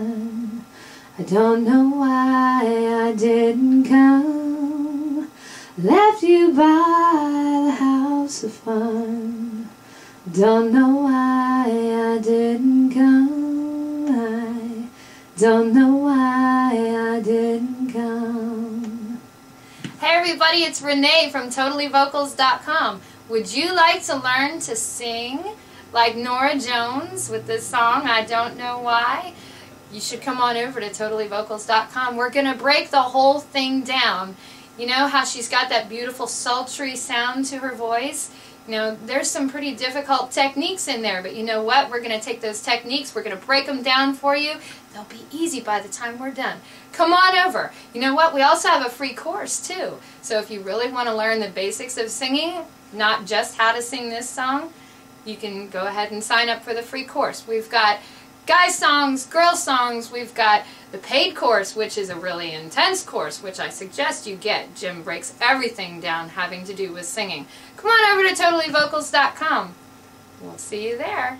I don't know why I didn't come. Left you by the house of fun. Don't know why I didn't come. I don't know why I didn't come. Hey everybody, it's Renee from TotallyVocals.com. Would you like to learn to sing like Norah Jones with this song, I Don't Know Why? You should come on over to TotallyVocals.com. We're going to break the whole thing down. You know how she's got that beautiful sultry sound to her voice? You know, there's some pretty difficult techniques in there, but you know what? We're going to take those techniques, we're going to break them down for you. They'll be easy by the time we're done. Come on over. You know what? We also have a free course, too. So if you really want to learn the basics of singing, not just how to sing this song, you can go ahead and sign up for the free course. We've got guy songs, girl songs. We've got the paid course, which is a really intense course, which I suggest you get. Jim breaks everything down having to do with singing. Come on over to TotallyVocals.com. We'll see you there.